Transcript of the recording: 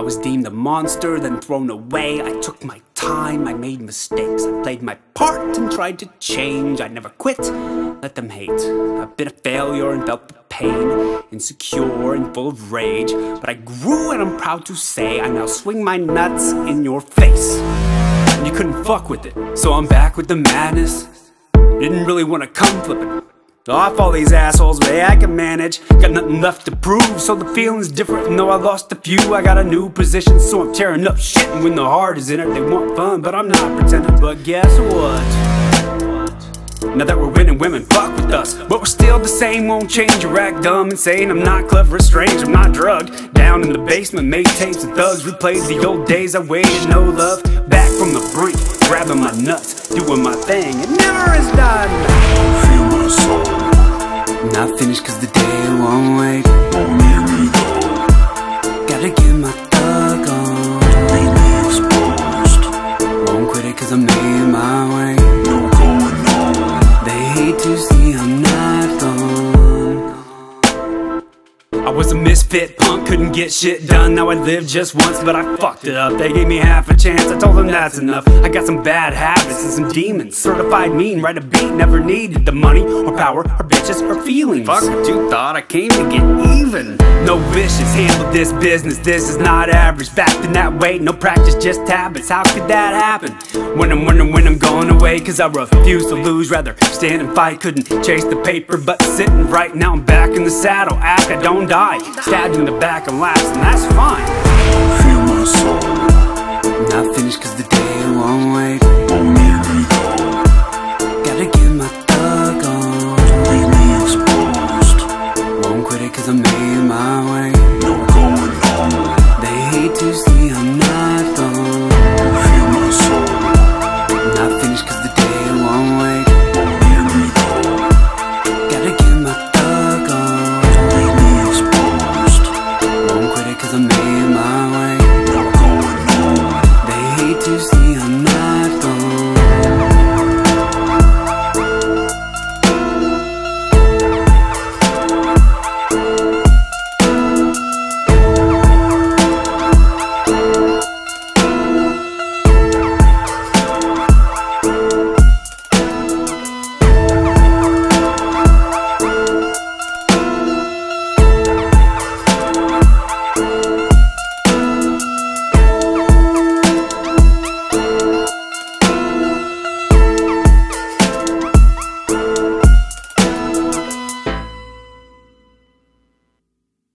I was deemed a monster, then thrown away. I took my time, I made mistakes. I played my part and tried to change. I never quit, let them hate. I've been a failure and felt the pain. Insecure and full of rage. But I grew and I'm proud to say I now swing my nuts in your face. And you couldn't fuck with it, so I'm back with the madness. Didn't really wanna come flipping. Off all these assholes, but hey, I can manage. Got nothing left to prove, so the feeling's different. No, I lost a few, I got a new position So I'm tearing up shit, and when the heart is in it They want fun, but I'm not pretending. But guess what? Now that we're winning, women fuck with us. But we're still the same, won't change. Or act dumb Insane, I'm not clever strange, I'm not drugged. Down in the basement, made tapes of thugs. Replayed the old days, I waited, no love. Back from the brink, grabbing my nuts Doing my thing, it never is done. Feel my soul not finished cause the day won't wait. Gotta get my I was a misfit punk, couldn't get shit done. Now I live just once, but I fucked it up. They gave me half a chance, I told them that's enough. I got some bad habits and some demons. Certified mean, write a beat, never needed the money Or power, or bitches, or feelings. Fuck what you thought, I came to get even. No vicious, handle this business, this is not average. Back in that way, no practice, just habits. How could that happen? When I'm wondering when I'm going away Cause I refuse to lose, rather stand and fight Couldn't chase the paper, but sitting right now I'm back in the saddle, ask I don't die. Stabbed in the back and laughs, and that's fine. Feel my soul. Not finished cause the day won't wait. Won't leave me. Though Gotta get my thug on. Leave me exposed. Won't quit it cause I made my way. No going home. They hate to see I'm